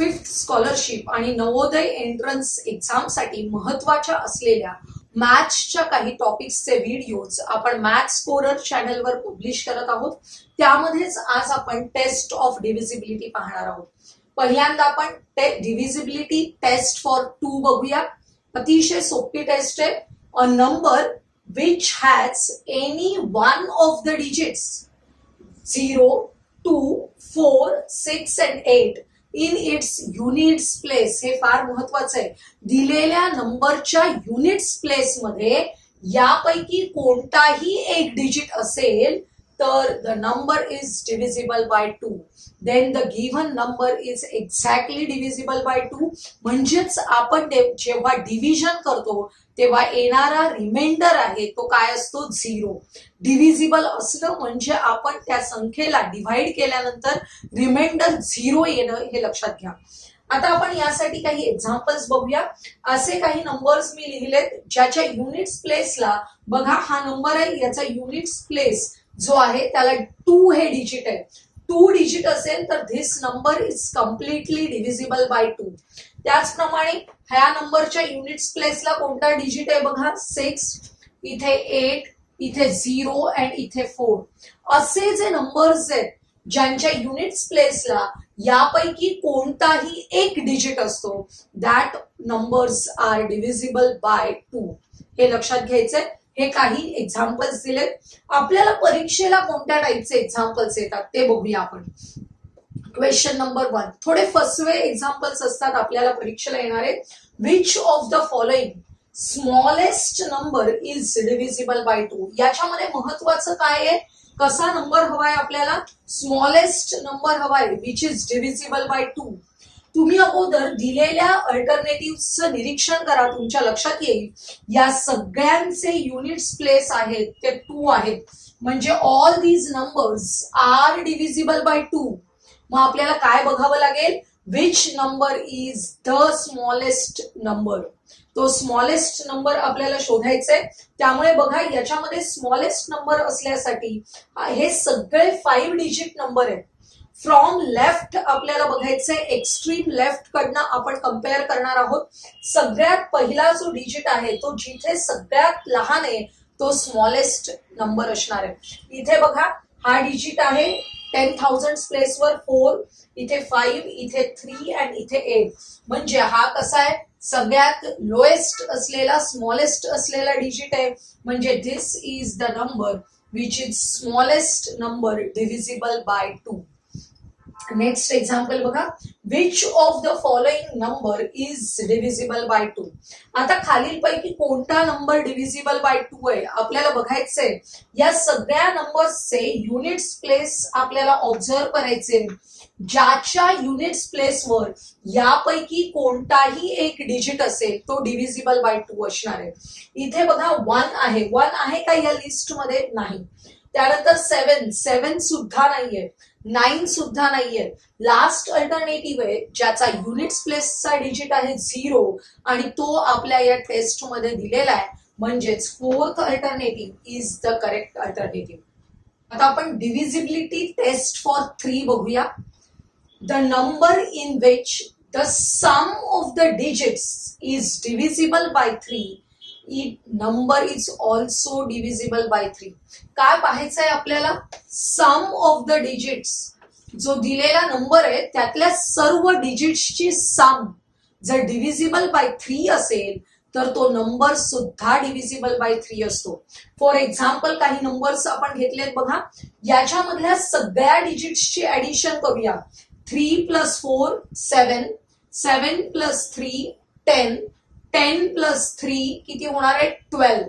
Fifth scholarship आणि Navodaya entrance एक्झामसाठी महत्त्वाच्या असलेल्या मॅथ्सच्या काही टॉपिक्सचे व्हिडिओज आपण मॅथ्स स्कोरर चॅनलवर पब्लिश करत आहोत. त्यामध्येच आज आपण टेस्ट ऑफ डिव्हिजिबिलिटी पाहणार आहोत. पहिल्यांदा आपण डिव्हिजिबिलिटी टेस्ट फॉर टू बघूया. अतिशय सोपी टेस्ट आहे. A number which has any one of the digits zero two four six and eight in its units place हे फार महत्वाचं आहे. दिलेल्या नंबरच्या युनिट्स प्लेस मध्ये यापैकी कोणताही एक डिजिट असेल तर the number is divisible by two then the given number is exactly divisible by two म्हणजेच आपण जेव्हा डिव्हिजन करतो तेव्हा येणारा रिमाइंडर आहे तो काय असतो? झिरो डिव्हिजिबल असणं म्हणजे आपण त्या संख्येला डिव्हाइड केल्यानंतर रिमाइंडर झिरो येणं हे लक्षात घ्या. आता आपण यासाठी काही एक्झाम्पल्स बघूया. असे काही नंबर्स मी लिहिलेत ज्याच्या युनिट्स प्लेसला बघा हा नंबर आहे याचा युनिट्स प्लेस जो आहे त्याला टू हे डिजिट आहे. टू डिजिट असेल तर this number is completely divisible by two त्याचप्रमाणे ह्या नंबरच्या युनिट्स प्लेसला कोणता डिजिट आहे बघा? सिक्स इथे एट इथे झिरो अँड इथे फोर असे जे नंबर्स आहेत ज्यांच्या युनिट्स प्लेसला यापैकी कोणताही एक डिजिट असतो that numbers are divisible by two हे लक्षात घ्यायचंय. हे काही एक्झाम्पल्स दिलेत. आपल्याला परीक्षेला कोणत्या टाईपचे एक्झाम्पल्स येतात ते बघूया आपण. क्वेश्चन नंबर वन थोडे फसवे एक्झाम्पल्स असतात आपल्याला परीक्षेला येणारे. Which of the following smallest number is divisible by two याच्यामध्ये महत्वाचं काय आहे? कसा नंबर हवाय आपल्याला? स्मॉलेस्ट नंबर हवाय which is divisible by two तुम्ही अगोदर दिलेल्या अल्टरनेटिव्हचं निरीक्षण करा तुमच्या लक्षात येईल. या सगळ्यांचे युनिट्स प्लेस आहेत ते टू आहेत. म्हणजे all these numbers are divisible by two मग आपल्याला काय बघावं लागेल? Which number is the smallest number तो स्मॉलेस्ट नंबर आपल्याला शोधायचा आहे त्यामुळे बघा याच्यामध्ये स्मॉलेस्ट नंबर असल्यासाठी हे सगळे फाईव्ह डिजिट नंबर आहेत. फ्रॉम लेफ्ट आपल्याला बघायचंय एक्स्ट्रीम लेफ्ट कडनं आपण कंपेअर करणार आहोत. सगळ्यात पहिला जो डिजिट आहे तो जिथे सगळ्यात लहान आहे तो स्मॉलेस्ट नंबर असणार आहे. इथे बघा हा डिजिट आहे टेन थाउजंड प्लेसवर फोर इथे फाईव्ह इथे थ्री अँड इथे एट म्हणजे हा कसा आहे? सगळ्यात लोएस्ट असलेला स्मॉलेस्ट असलेला डिजिट आहे. म्हणजे this is the number which is smallest number divisible by two next example बघा. Which of the following number is divisible by two आता खालीलपैकी कोणता नंबर डिव्हिजिबल बाय टू आहे? आपल्याला बघायचंय. या सगळ्या नंबर्सचे युनिट्स प्लेस आपल्याला ऑब्झर्व करायचे. ज्याच्या युनिट्स प्लेसवर यापैकी कोणताही एक डिजिट असेल तो डिव्हिजिबल बाय टू असणार आहे. इथे बघा वन आहे. वन आहे का या लिस्टमध्ये नाही. त्यानंतर सेवन सेवन सुद्धा नाहीये. नाईन सुद्धा नाहीये. लास्ट अल्टरनेटिव्ह आहे ज्याचा युनिट्स प्लेसचा डिजिट आहे झिरो आणि तो आपल्या या टेस्टमध्ये दिलेला आहे. म्हणजेच fourth alternative is the correct alternative आता आपण डिव्हिजिबिलिटी टेस्ट फॉर थ्री बघूया. The number in which the sum of the digits is divisible by three number is also divisible by three काय पाहायचंय आपल्याला? सम ऑफ द डिजिट्स जो दिलेला number आहे त्यातल्या सर्व डिजिट्सची सम जर डिव्हिजिबल बाय थ्री असेल तर तो नंबर सुद्धा डिव्हिजिबल बाय थ्री असतो. फॉर एक्झाम्पल काही नंबर्स आपण घेतलेत बघा. याच्यामधल्या सगळ्या डिजिट्सची ऍडिशन करूया. Three plus four seven seven plus three ten ten plus three किती होणार आहे? Twelve.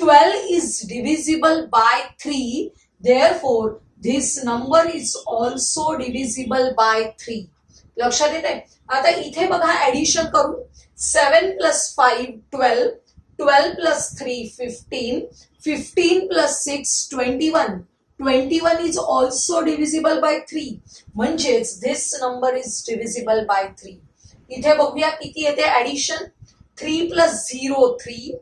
Twelve is divisible by three therefore this number is also divisible by three. लक्षात येते आता इथे बघा ऍडिशन करू. Seven plus five twelve. Twelve plus three fifteen. Fifteen plus six twenty one. Twenty one is also divisible by three. म्हणजेच this number is divisible by three इथे बघूया किती येते addition three plus zero three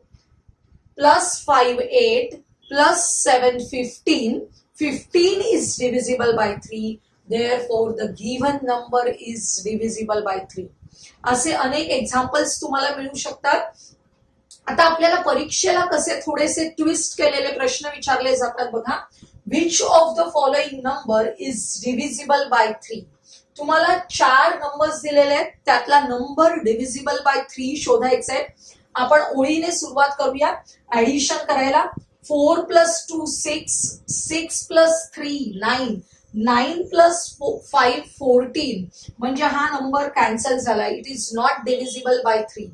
plus five eight plus seven fifteen. Fifteen is divisible by three. Therefore, the the number number is by by three असे अनेक examples तुम्हाला मिळू शकतात. आता आपल्याला परीक्षेला कसे थोडेसे ट्विस्ट केलेले प्रश्न विचारले जातात बघा. Which of the following number is divisible by three तुम्हाला चार नंबर्स दिलेले आहेत. त्यातला नंबर डिव्हिजिबल बाय थ्री शोधायचा आहे आपण ओळीने सुरुवात करूया. ऍडिशन करायला. Four plus two six six plus three nine nine plus five fourteen म्हणजे हा नंबर कॅन्सल झाला. It is not divisible by three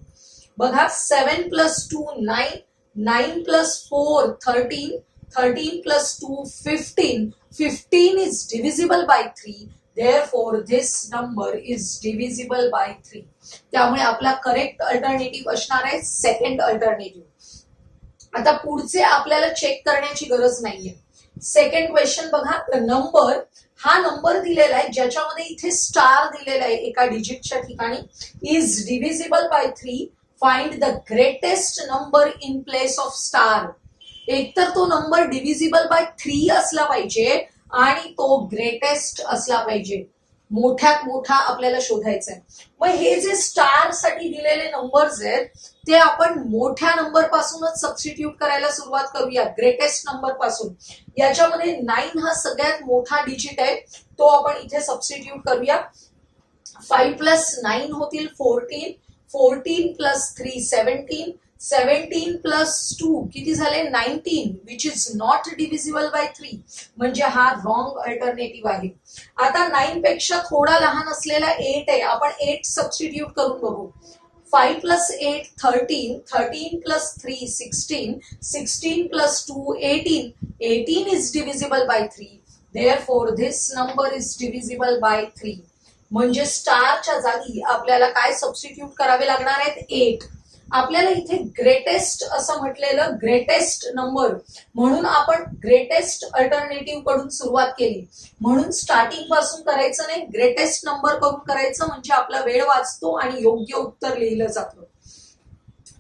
बघा seven plus two nine nine plus four thirteen thirteen plus two fifteen fifteen is divisible by three therefore this number is divisible by 3 त्यामुळे आपला correct alternative असणार आहे second alternative आता पुढचे आपल्याला check करण्याची गरज नाहीये. सेकंड क्वेश्चन बघा नंबर हा नंबर दिलेला आहे ज्याच्यामध्ये इथे स्टार दिलेला आहे एका डिजिटच्या ठिकाणी is divisible by three find the greatest number in place of star एकतर तो नंबर डिव्हिजिबल बाय थ्री असला पाहिजे आणि तो ग्रेटेस्ट असला पाहिजे. मोठ्यात मोठा आपल्याला शोधायचा आहे मग हे जे स्टारसाठी दिलेले नंबर्स आहेत ते आपण मोठ्या नंबर पासूनच सबस्टिट्यूट करायला सुरुवात करूया. ग्रेटेस्ट नंबरपासून. याच्यामध्ये नाईन हा सगळ्यात मोठा डिजिट आहे तो आपण इथे सबस्टिट्यूट करूया. फाईव्ह प्लस नाईन होतील fourteen fourteen plus three seventeen seventeen plus two किती झाले? Nineteen which is not divisible by three म्हणजे हा रॉंग अल्टरनेटिव्ह आहे. आता नाईन पेक्षा थोडा लहान असलेला एट आहे. आपण एट सबस्टिट्यूट करून बघू. Five plus eight thirteen thirteen plus three sixteen sixteen plus two eighteen eighteen is divisible by three therefore this number is divisible by three म्हणजे स्टारच्या जागी आपल्याला काय सबस्टिट्यूट करावे लागणार आहेत? एट आपल्याला इथे ग्रेटेस्ट असं म्हटलेलं ग्रेटेस्ट नंबर म्हणून आपण ग्रेटेस्ट अल्टरनेटिव्हकडून सुरुवात केली. म्हणून स्टार्टिंगपासून करायचं नाही ग्रेटेस्ट नंबर करून करायचं म्हणजे आपला वेळ वाचतो आणि योग्य उत्तर लिहिलं जातं.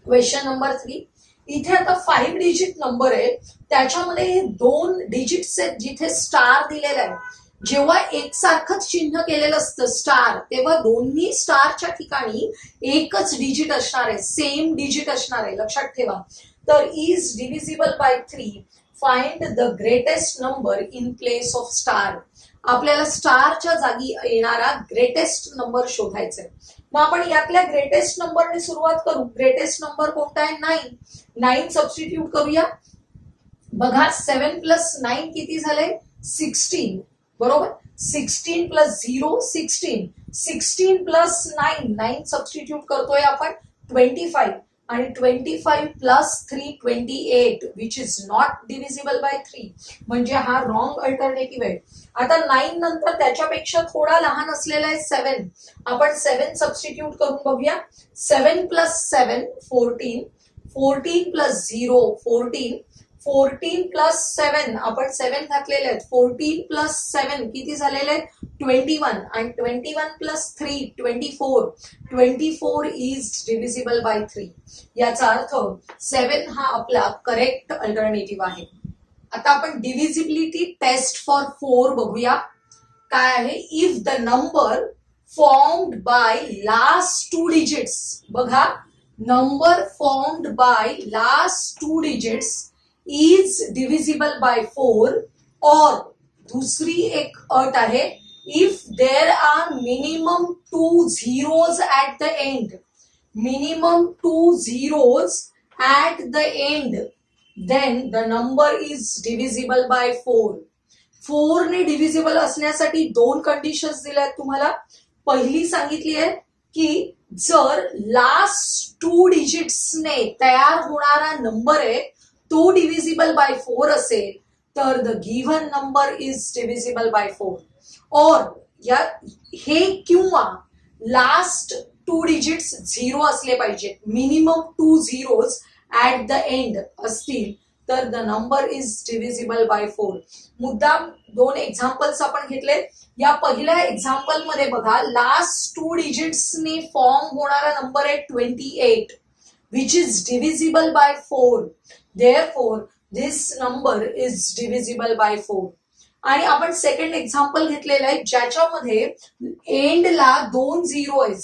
क्वेश्चन नंबर थ्री इथे आता फाईव्ह डिजिट नंबर आहे. त्याच्यामध्ये दोन डिजिट्स आहेत जिथे स्टार दिलेला आहे. जेव्हा एकसारखंच चिन्ह केलेलं असतं स्टार तेव्हा दोन्ही स्टारच्या ठिकाणी एकच डिजिट असणार आहे सेम डिजिट असणार आहे लक्षात ठेवा. तर is divisible by three find the greatest number in place of star आपल्याला स्टारच्या जागी येणारा ग्रेटेस्ट नंबर शोधायचा आहे मग आपण यातल्या ग्रेटेस्ट नंबरने सुरुवात करू. ग्रेटेस्ट नंबर कोणता आहे? नाईन नाईन सबस्टिट्यूट करूया. बघा सेव्हन प्लस नाईन किती झाले सिक्स्टीन बरोबर? Sixteen plus zero sixteen sixteen plus nine nine substitute करतोय आपण ट्वेंटी फाईव्ह आणि twenty five plus three twenty eight which is not divisible by three म्हणजे हा रॉंग अल्टरनेटिव्ह आहे. आता नाईन नंतर त्याच्यापेक्षा थोडा लहान असलेला आहे सेव्हन आपण सेव्हन सबस्टिट्यूट करून बघूया. Seven plus seven fourteen fourteen plus zero fourteen fourteen plus seven आपण सेव्हन घातलेले आहेत. फोर्टीन प्लस सेव्हन किती झालेले आहेत? Twenty one. आणि twenty one plus three twenty four. Twenty four is divisible by three याचा अर्थ सेव्हन हा आपला करेक्ट अल्टरनेटिव्ह आहे. आता आपण डिव्हिजिबिलिटी टेस्ट फॉर फोर बघूया. काय आहे? If the number formed by last two digits बघा number formed by last two digits is divisible by four और दूसरी एक अट आहे if there are minimum two zeros at the end minimum two zeros at the end then the number is divisible by four फोरने divisible असण्यासाठी दोन conditions दिल्या आहेत तुम्हाला. पहिली सांगितली आहे की जर लास्ट टू डिजिट्सने तयार होणारा नंबर आहे तो डिव्हिजिबल बाय फोर असेल तर the given number is divisible by four और या हे किंवा लास्ट टू डिजिट्स झिरो असले पाहिजेत. Minimum two zeros at the end असतील तर the number is divisible by four मुद्दाम दोन एक्झाम्पल्स आपण घेतले या पहिल्या एक्झाम्पलमध्ये बघा लास्ट टू डिजिट्सने फॉर्म होणारा नंबर आहे twenty eight which is divisible by four Therefore, this number is divisible by 4. आणि आपण सेकंड एक्झाम्पल घेतलेलं आहे ज्याच्यामध्ये एंडला दोन झिरो आहे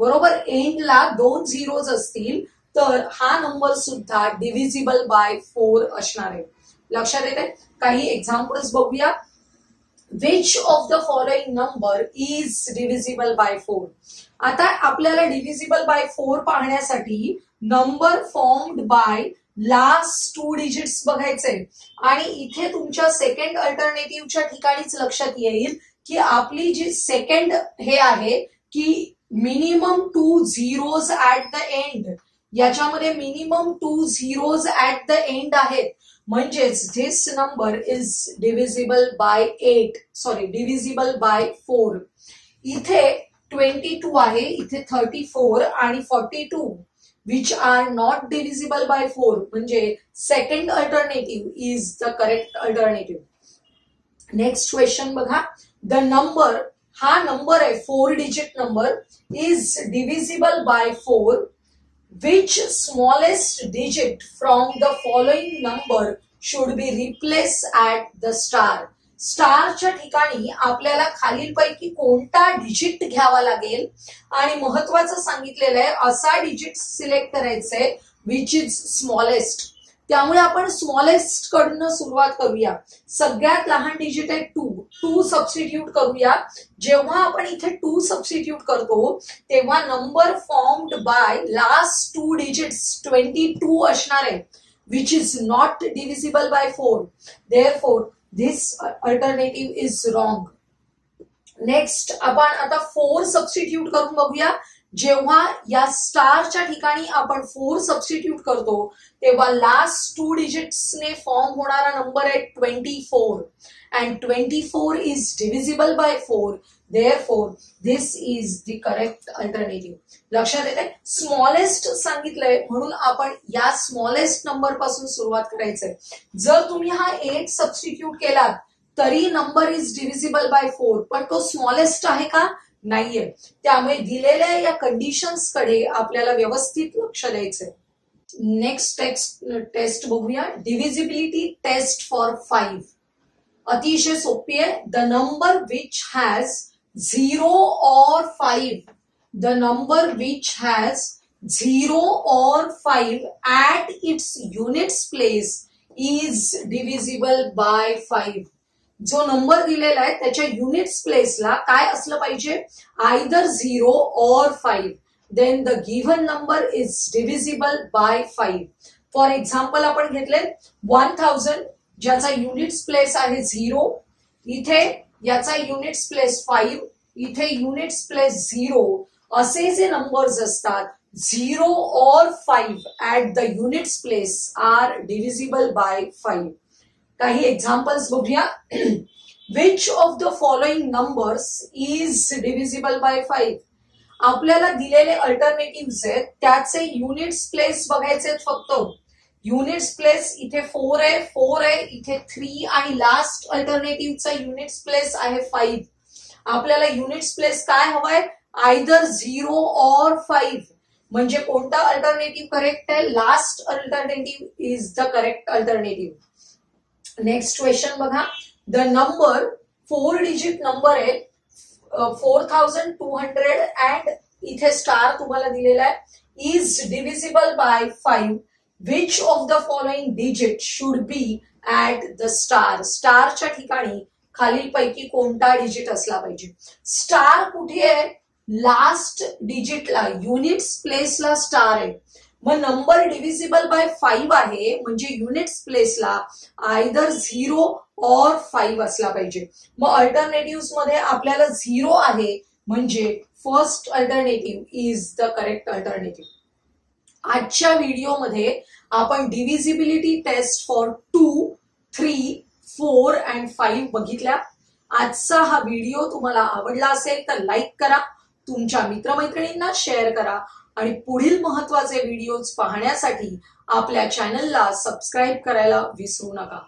बरोबर एंडला दोन झिरोज असतील तर हा नंबर सुद्धा डिव्हिजिबल बाय फोर असणार आहे. लक्षात येते काही एक्झाम्पल्स बघूया. Which of the following number is divisible by four आता आपल्याला डिव्हिजिबल बाय फोर पाहण्यासाठी number formed by last two digits बघायचे आणि इथे तुमच्या सेकंड अल्टरनेटिव्हच्या ठिकाणीच लक्षात येईल की आपली जी सेकंड हे आहे की minimum two zeros at the end याच्यामध्ये minimum two zeros at the end आहेत. म्हणजेच this number is divisible by eight sorry divisible by four इथे ट्वेंटी टू आहे इथे थर्टी फोर आणि forty two which are not divisible by four म्हणजे second alternative is the correct alternative next question बघा the number हा number आहे four digit number is divisible by four which smallest digit from the following number should be replaced at the star? स्टारच्या ठिकाणी आपल्याला खालीलपैकी कोणता digit घ्यावा लागेल? आणि महत्वाचं सांगितलेलं आहे असा डिजिट सिलेक्ट करायचंय विच इज स्मॉलेस्ट त्यामुळे आपण स्मॉलेस्ट कडनं सुरुवात करूया. सगळ्यात लहान डिजिट आहे टू टू सबस्टिट्यूट करूया. जेव्हा आपण इथे टू सबस्टिट्यूट करतो तेव्हा number formed by last two digits twenty two असणार आहे which is not divisible by four therefore this alternative is wrong next आपण आता फोर सबस्टिट्यूट करून बघूया. जेव्हा या स्टारच्या ठिकाणी आपण फोर सबस्टिट्यूट करतो तेव्हा लास्ट टू डिजिट्सने फॉर्म होणारा नंबर आहे twenty four and twenty four is divisible by four therefore this is the correct alternative लक्षात येते स्मॉलेस्ट सांगितलंय. म्हणून आपण या स्मॉलेस्ट नंबरपासून सुरुवात करायचंय. जर तुम्ही हा एट सबस्टिट्यूट केलात तरी number is divisible by four पण तो स्मॉलेस्ट आहे का? नाहीये. त्यामुळे दिलेल्या या कंडिशन्सकडे आपल्याला व्यवस्थित लक्ष द्यायचंय. नेक्स्ट टेक्स्ट टेस्ट बघूया. डिव्हिजिबिलिटी टेस्ट फॉर फाईव्ह अतिशय सोपी आहे. The number which has zero or five the number which has zero or five at its units place is divisible by five जो नंबर दिलेला आहे त्याच्या युनिट्स प्लेसला काय असलं पाहिजे? Either zero or five then the given number is divisible by five for example आपण घेतले वन थाउजंड ज्याचा युनिट्स प्लेस आहे झिरो इथे याचा युनिट्स प्लेस फाईव्ह इथे युनिट्स प्लेस झिरो असे जे नंबर्स असतात zero or five at the units place are divisible by five काही एक्झाम्पल्स बघूया. Which of the following numbers is divisible by five आपल्याला दिलेले अल्टरनेटिव्ह आहेत त्याचे युनिट्स प्लेस बघायचे फक्त. युनिट्स प्लेस इथे फोर आहे फोर आहे, इथे थ्री आणि लास्ट अल्टरनेटिव्हचा युनिट्स प्लेस आहे फाईव्ह आपल्याला युनिट्स प्लेस काय हवाय? आयदर झिरो ऑर फाईव्ह म्हणजे कोणता अल्टरनेटिव्ह करेक्ट आहे? Last alternative is the correct alternative next question बघा. The number four digit number आहे. Four thousand two hundred and इथे स्टार तुम्हाला दिलेला आहे. Is divisible by five which of the following digit should be at the star स्टारच्या ठिकाणी खालीलपैकी कोणता डिजिट असला पाहिजे? स्टार कुठे आहे? लास्ट डिजिटला युनिट्स प्लेसला स्टार आहे. मग नंबर डिव्हिजिबल बाय फाईव्ह आहे म्हणजे युनिट्स प्लेसला आयदर झिरो ऑर फाईव्ह असला पाहिजे. मग अल्टरनेटिव्हमध्ये आपल्याला झिरो आहे म्हणजे first alternative is the correct alternative आजच्या व्हिडिओमध्ये आपण divisibility test for two three four and five बघितल्या. आजचा हा व्हिडिओ तुम्हाला आवडला असेल तर लाईक करा तुमच्या मित्रमैत्रिणींना शेअर करा आणि पुढील महत्त्वाचे व्हिडिओज पाहण्यासाठी आपल्या चॅनलला सबस्क्राईब करायला विसरू नका.